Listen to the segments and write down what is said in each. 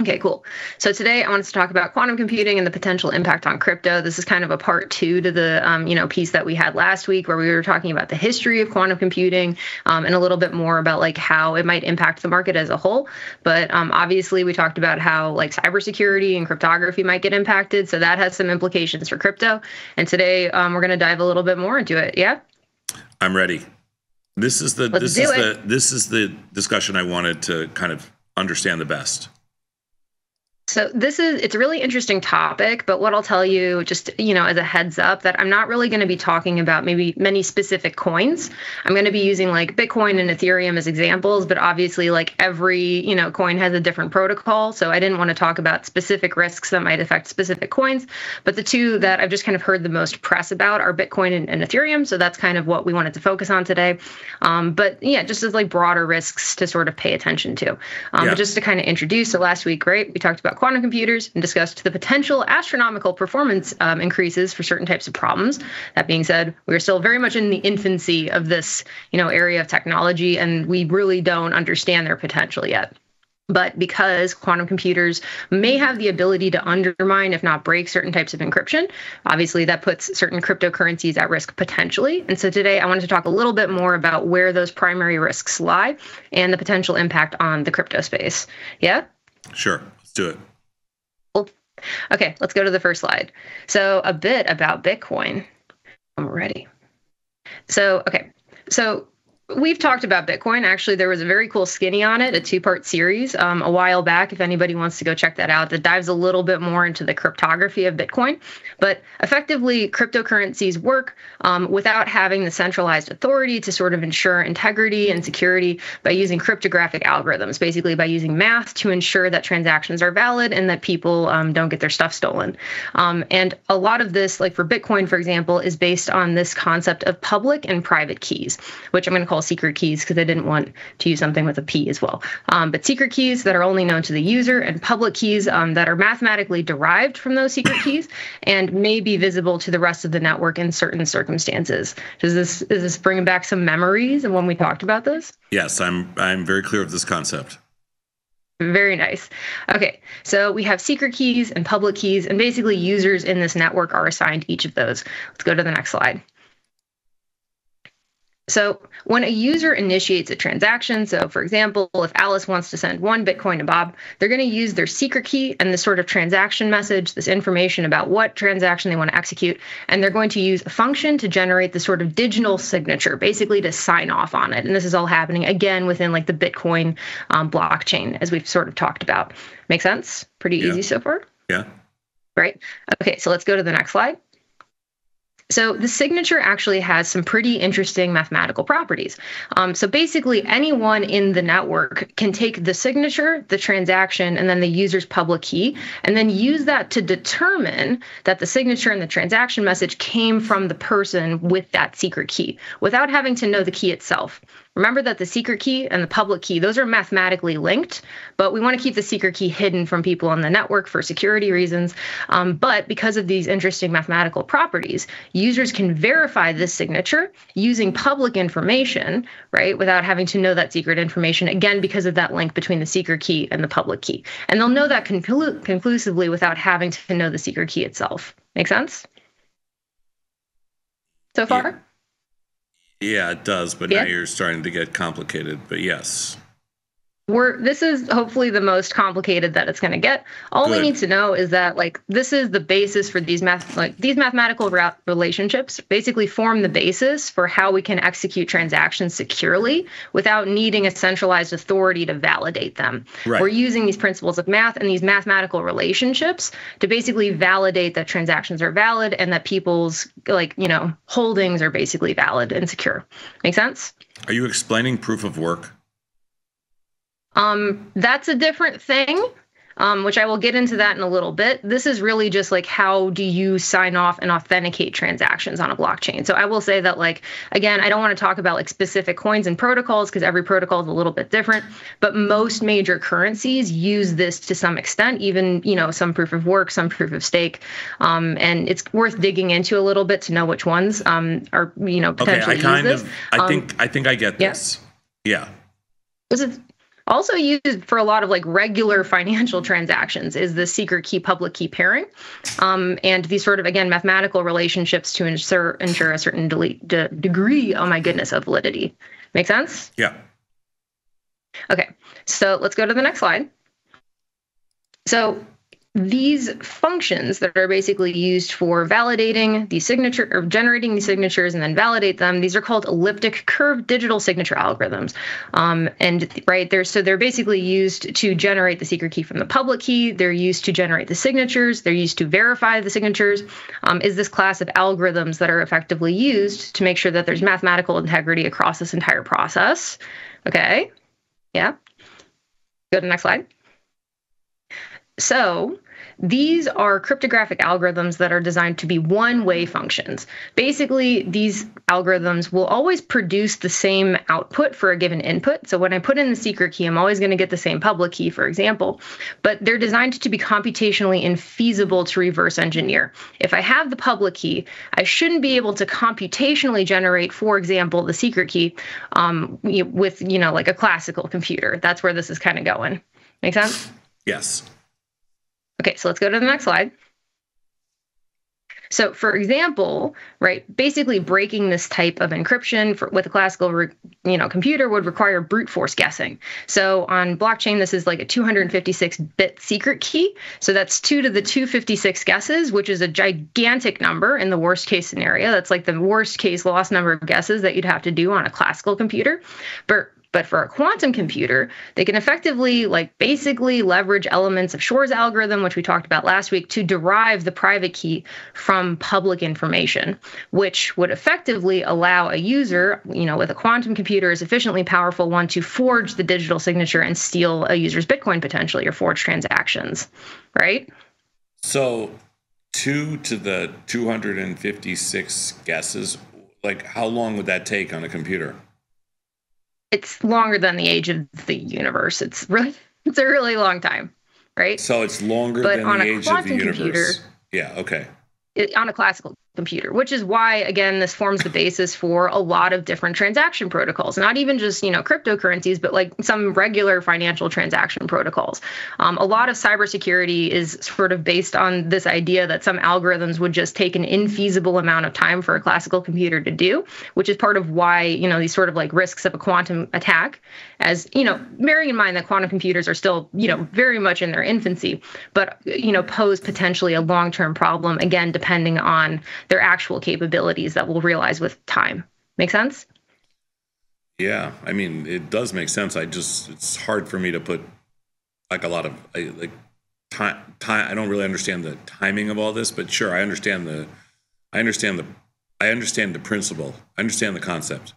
Okay, cool. So today I wanted to talk about quantum computing and the potential impact on crypto. This is kind of a part two to the um, you know piece that we had last week, where we were talking about the history of quantum computing um, and a little bit more about like how it might impact the market as a whole. But um, obviously, we talked about how like cybersecurity and cryptography might get impacted, so that has some implications for crypto. And today um, we're going to dive a little bit more into it. Yeah. I'm ready. This is the Let's this is it. the this is the discussion I wanted to kind of understand the best. So this is it's a really interesting topic, but what I'll tell you just, you know, as a heads up that I'm not really going to be talking about maybe many specific coins. I'm going to be using like Bitcoin and Ethereum as examples, but obviously like every, you know, coin has a different protocol, so I didn't want to talk about specific risks that might affect specific coins, but the two that I've just kind of heard the most press about are Bitcoin and, and Ethereum, so that's kind of what we wanted to focus on today. Um, but yeah, just as like broader risks to sort of pay attention to. Um, yeah. But just to kind of introduce, so last week, great, we talked about quantum computers and discussed the potential astronomical performance um, increases for certain types of problems. That being said, we're still very much in the infancy of this, you know, area of technology, and we really don't understand their potential yet. But because quantum computers may have the ability to undermine if not break certain types of encryption obviously that puts certain cryptocurrencies at risk potentially. And so today i wanted to talk a little bit more about where those primary risks lie and the potential impact on the crypto space. Yeah? Sure let's do it Okay, let's go to the first slide. So, a bit about Bitcoin. I'm ready. So, okay. So, We've talked about Bitcoin. Actually, there was a very cool skinny on it, a two part series um, a while back. If anybody wants to go check that out, that dives a little bit more into the cryptography of Bitcoin. But effectively, cryptocurrencies work um, without having the centralized authority to sort of ensure integrity and security by using cryptographic algorithms, basically by using math to ensure that transactions are valid and that people um, don't get their stuff stolen. Um, and a lot of this, like for Bitcoin, for example, is based on this concept of public and private keys, which I'm going to call secret keys because I didn't want to use something with a P as well. Um, but secret keys that are only known to the user and public keys um, that are mathematically derived from those secret keys and may be visible to the rest of the network in certain circumstances. Does this is this bringing back some memories of when we talked about this? Yes, I'm I'm very clear of this concept. Very nice. Okay, so we have secret keys and public keys, and basically users in this network are assigned each of those. Let's go to the next slide. So when a user initiates a transaction, so for example, if Alice wants to send one Bitcoin to Bob, they're going to use their secret key and this sort of transaction message, this information about what transaction they want to execute, and they're going to use a function to generate the sort of digital signature, basically to sign off on it. And this is all happening again within like the Bitcoin um, blockchain, as we've sort of talked about. Make sense? Pretty yeah. easy so far? Yeah. Right. Okay, so let's go to the next slide. So the signature actually has some pretty interesting mathematical properties. Um, so basically, anyone in the network can take the signature, the transaction, and then the user's public key, and then use that to determine that the signature and the transaction message came from the person with that secret key without having to know the key itself. Remember that the secret key and the public key, those are mathematically linked, but we want to keep the secret key hidden from people on the network for security reasons. Um, but because of these interesting mathematical properties, users can verify this signature using public information, right, without having to know that secret information, again, because of that link between the secret key and the public key. And they'll know that conclu- conclusively without having to know the secret key itself. Make sense? So far? Yeah. Yeah, it does, but yeah. now you're starting to get complicated. But yes we're this is hopefully the most complicated that it's going to get. All Good. we need to know is that like this is the basis for these math like these mathematical ra- relationships basically form the basis for how we can execute transactions securely without needing a centralized authority to validate them. Right. we're using these principles of math and these mathematical relationships to basically validate that transactions are valid and that people's like you know holdings are basically valid and secure. Make sense? Are you explaining proof of work um, that's a different thing, um, which I will get into that in a little bit. This is really just like how do you sign off and authenticate transactions on a blockchain. So I will say that, like, again, I don't want to talk about like specific coins and protocols because every protocol is a little bit different, but most major currencies use this to some extent, even, you know, some proof of work, some proof of stake. Um, and it's worth digging into a little bit to know which ones um, are, you know, potentially okay, I kind of, I think, um, I think I get this. Yeah. yeah. This is Also used for a lot of like regular financial transactions is the secret key public key pairing, um, and these sort of again mathematical relationships to ensure ensure a certain de- de- degree. Oh my goodness, of validity. Make sense? Yeah. Okay, so let's go to the next slide. So these functions that are basically used for validating the signature or generating the signatures and then validate them these are called elliptic curve digital signature algorithms. Um, and right there so they're basically used to generate the secret key from the public key. They're used to generate the signatures. They're used to verify the signatures. Um, is this class of algorithms that are effectively used to make sure that there's mathematical integrity across this entire process. Okay. Yeah. Go to the next slide so these are cryptographic algorithms that are designed to be one way functions. Basically, these algorithms will always produce the same output for a given input. So when I put in the secret key, I'm always going to get the same public key, for example, but they're designed to be computationally infeasible to reverse engineer. If I have the public key, I shouldn't be able to computationally generate, for example, the secret key um, with, you know, like a classical computer. That's where this is kind of going. Make sense? Yes. Okay, so let's go to the next slide. So, for example, right, basically breaking this type of encryption for, with a classical, you know, computer would require brute force guessing. So, on blockchain, this is like a 256-bit secret key. So that's two to the 256 guesses, which is a gigantic number in the worst case scenario. That's like the worst case loss number of guesses that you'd have to do on a classical computer. But but for a quantum computer, they can effectively, like, basically leverage elements of Shor's algorithm, which we talked about last week, to derive the private key from public information, which would effectively allow a user, you know, with a quantum computer, a sufficiently powerful one, to forge the digital signature and steal a user's Bitcoin potentially or forge transactions, right? So, two to the 256 guesses, like, how long would that take on a computer? It's longer than the age of the universe. It's really it's a really long time, right? So it's longer but than the age of the universe. Computer, yeah. Okay. It, on a classical computer, which is why, again, this forms the basis for a lot of different transaction protocols, not even just, you know, cryptocurrencies, but like some regular financial transaction protocols. Um, a lot of cybersecurity is sort of based on this idea that some algorithms would just take an infeasible amount of time for a classical computer to do, which is part of why, you know, these sort of like risks of a quantum attack, as, you know, bearing in mind that quantum computers are still, you know, very much in their infancy, but, you know, pose potentially a long term problem, again, depending on their actual capabilities that we'll realize with time. Make sense? Yeah, I mean, it does make sense. I just it's hard for me to put like a lot of like time time I don't really understand the timing of all this, but sure, I understand the I understand the I understand the principle. I understand the concept.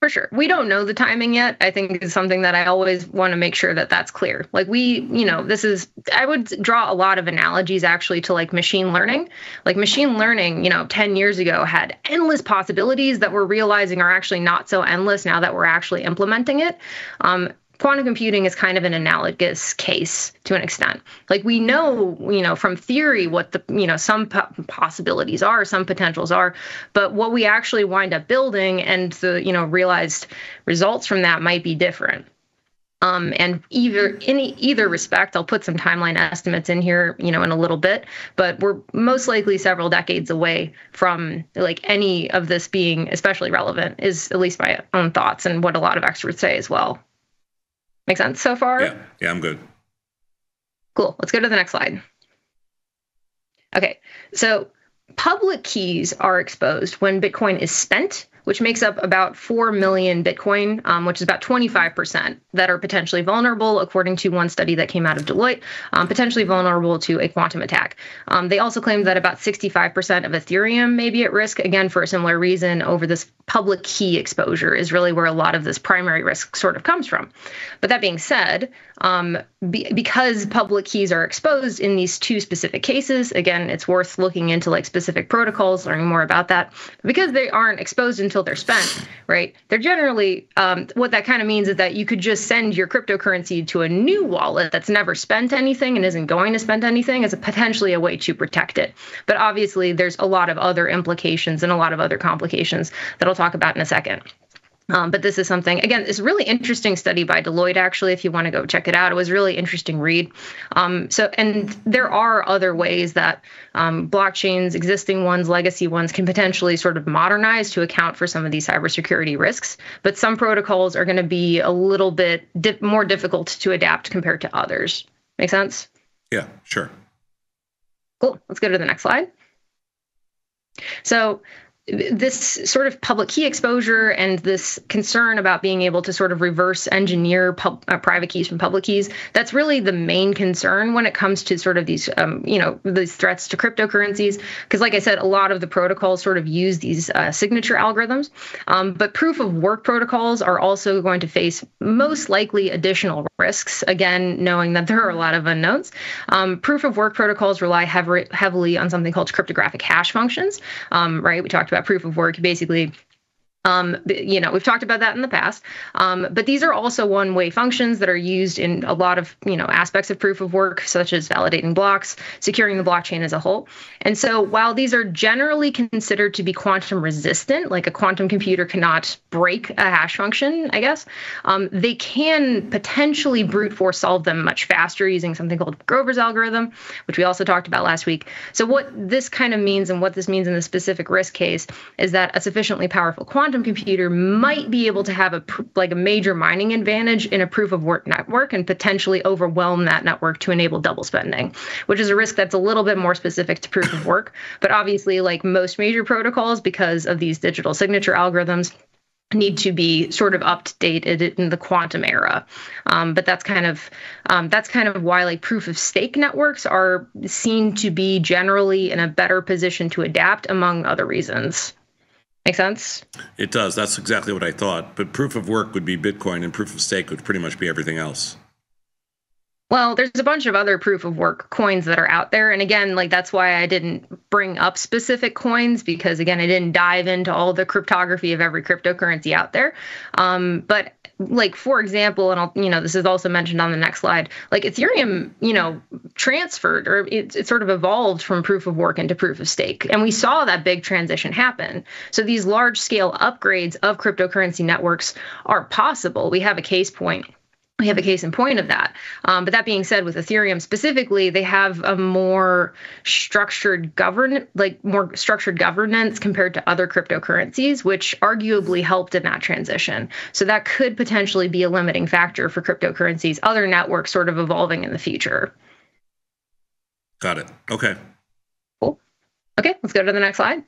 For sure. We don't know the timing yet. I think is something that I always want to make sure that that's clear. Like we, you know, this is I would draw a lot of analogies actually to like machine learning. Like machine learning, you know, 10 years ago had endless possibilities that we're realizing are actually not so endless now that we're actually implementing it. Um, quantum computing is kind of an analogous case to an extent. Like we know, you know, from theory what the, you know, some possibilities are, some potentials are, but what we actually wind up building and the, you know, realized results from that might be different. Um, and either in either respect, I'll put some timeline estimates in here, you know, in a little bit, but we're most likely several decades away from like any of this being especially relevant. Is at least my own thoughts and what a lot of experts say as well. Make sense so far? Yeah, yeah, I'm good. Cool. Let's go to the next slide. Okay, so public keys are exposed when Bitcoin is spent which makes up about 4 million Bitcoin, um, which is about 25% that are potentially vulnerable, according to one study that came out of Deloitte, um, potentially vulnerable to a quantum attack. Um, they also claim that about 65% of Ethereum may be at risk, again, for a similar reason, over this public key exposure is really where a lot of this primary risk sort of comes from. But that being said, um, be, because public keys are exposed in these two specific cases, again, it's worth looking into like specific protocols, learning more about that. Because they aren't exposed until they're spent, right? They're generally um, what that kind of means is that you could just send your cryptocurrency to a new wallet that's never spent anything and isn't going to spend anything as a potentially a way to protect it. But obviously, there's a lot of other implications and a lot of other complications that I'll talk about in a second. Um, but this is something, again, it's a really interesting study by Deloitte, actually, if you want to go check it out. It was a really interesting read. Um, so, and there are other ways that um, blockchains, existing ones, legacy ones, can potentially sort of modernize to account for some of these cybersecurity risks. But some protocols are going to be a little bit di- more difficult to adapt compared to others. Make sense? Yeah, sure. Cool. Let's go to the next slide. So, this sort of public key exposure and this concern about being able to sort of reverse engineer pub, uh, private keys from public keys that's really the main concern when it comes to sort of these um, you know these threats to cryptocurrencies. Because like i said a lot of the protocols sort of use these uh, signature algorithms. Um, but proof of work protocols are also going to face most likely additional risks again knowing that there are a lot of unknowns. Um, proof of work protocols rely heavy, heavily on something called cryptographic hash functions um, right? We talked about proof of work, basically um, you know, we've talked about that in the past, um, but these are also one-way functions that are used in a lot of you know aspects of proof of work, such as validating blocks, securing the blockchain as a whole. And so, while these are generally considered to be quantum resistant, like a quantum computer cannot break a hash function, I guess, um, they can potentially brute force solve them much faster using something called Grover's algorithm, which we also talked about last week. So, what this kind of means, and what this means in the specific risk case, is that a sufficiently powerful quantum quantum computer might be able to have a like a major mining advantage in a proof of work network and potentially overwhelm that network to enable double spending, which is a risk that's a little bit more specific to proof of work. But obviously, like most major protocols, because of these digital signature algorithms, need to be sort of updated in the quantum era um, but that's kind of um, that's kind of why like proof of stake networks are seen to be generally in a better position to adapt among other reasons Make sense? It does. That's exactly what I thought. But proof of work would be Bitcoin, and proof of stake would pretty much be everything else. Well, there's a bunch of other proof of work coins that are out there. And again, like that's why I didn't bring up specific coins because, again, I didn't dive into all the cryptography of every cryptocurrency out there. Um, but like for example and i'll you know this is also mentioned on the next slide like ethereum you know transferred or it, it sort of evolved from proof of work into proof of stake. And we saw that big transition happen. So these large scale upgrades of cryptocurrency networks are possible. We have a case point we have a case in point of that. Um, but that being said, with Ethereum specifically, they have a more structured govern, like more structured governance compared to other cryptocurrencies, which arguably helped in that transition. So that could potentially be a limiting factor for cryptocurrencies, other networks sort of evolving in the future. Got it. Okay. Cool. Okay, let's go to the next slide.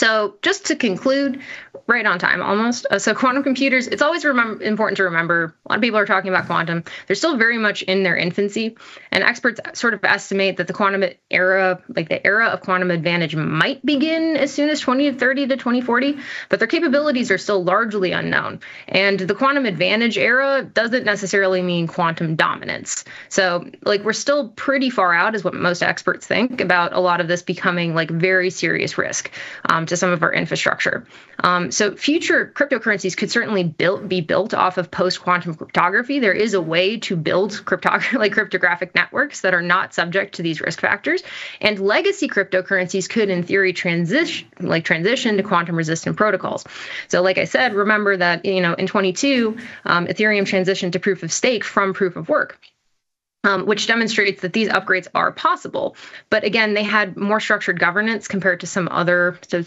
So, just to conclude, right on time almost. Uh, so, quantum computers, it's always important to remember a lot of people are talking about quantum. They're still very much in their infancy, and experts sort of estimate that the quantum era, like the era of quantum advantage, might begin as soon as 2030 to 2040, but their capabilities are still largely unknown. And the quantum advantage era doesn't necessarily mean quantum dominance. So, like, we're still pretty far out, is what most experts think about a lot of this becoming like very serious risk. Um, to some of our infrastructure. Um, so future cryptocurrencies could certainly build, be built off of post-quantum cryptography. There is a way to build like cryptographic networks that are not subject to these risk factors. And legacy cryptocurrencies could, in theory, transition like transition to quantum-resistant protocols. So, like I said, remember that you know in 22, um, Ethereum transitioned to proof of stake from proof of work um, which demonstrates that these upgrades are possible. But again, they had more structured governance compared to some other so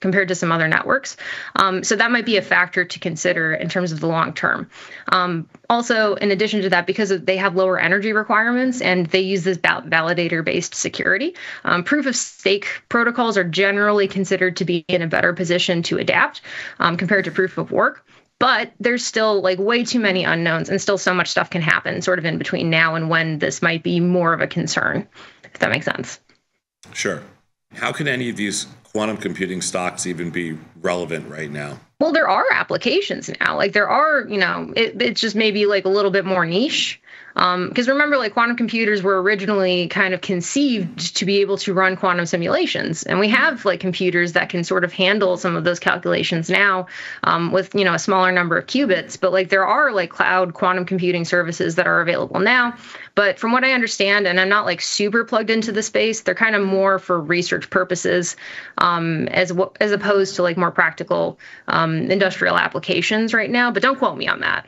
compared to some other networks. Um, so that might be a factor to consider in terms of the long term. Um, also, in addition to that, because they have lower energy requirements and they use this validator-based security, um, proof of stake protocols are generally considered to be in a better position to adapt um, compared to proof of work but there's still like way too many unknowns and still so much stuff can happen sort of in between now and when this might be more of a concern if that makes sense. Sure. How can any of these quantum computing stocks even be relevant right now? Well there are applications now. Like there are you know it, it's just maybe like a little bit more niche because um, remember, like quantum computers were originally kind of conceived to be able to run quantum simulations, and we have like computers that can sort of handle some of those calculations now um, with you know a smaller number of qubits. But like there are like cloud quantum computing services that are available now. But from what I understand, and I'm not like super plugged into the space, they're kind of more for research purposes, um, as as opposed to like more practical um, industrial applications right now, but don't quote me on that.